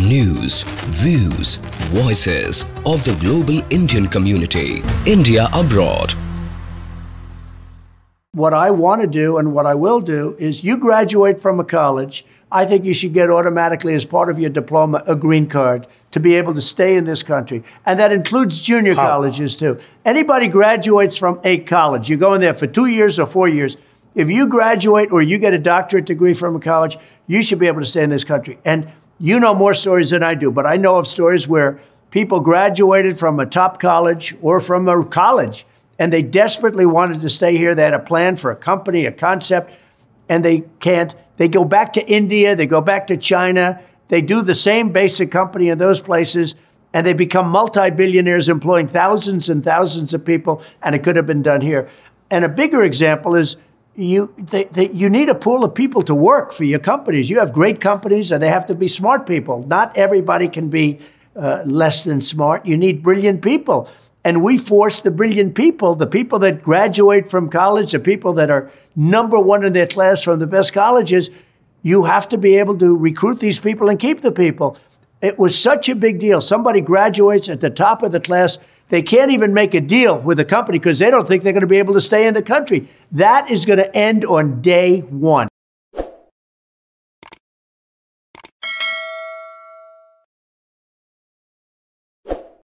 News, views, voices of the global Indian community. India abroad. What I want to do and what I will do is you graduate from a college. I think you should get automatically, as part of your diploma, a green card to be able to stay in this country. And that includes junior How? colleges too. Anybody graduates from a college, you go in there for two years or four years. If you graduate or you get a doctorate degree from a college, you should be able to stay in this country. And you know more stories than I do, but I know of stories where people graduated from a top college or from a college and they desperately wanted to stay here. They had a plan for a company, a concept, and they can't. They go back to India, they go back to China, they do the same basic company in those places, and they become multi billionaires employing thousands and thousands of people, and it could have been done here. And a bigger example is you, they, they, you need a pool of people to work for your companies. You have great companies, and they have to be smart people. Not everybody can be uh, less than smart. You need brilliant people. And we force the brilliant people, the people that graduate from college, the people that are number one in their class from the best colleges, you have to be able to recruit these people and keep the people. It was such a big deal. Somebody graduates at the top of the class, they can't even make a deal with the company because they don't think they're going to be able to stay in the country. That is going to end on day one.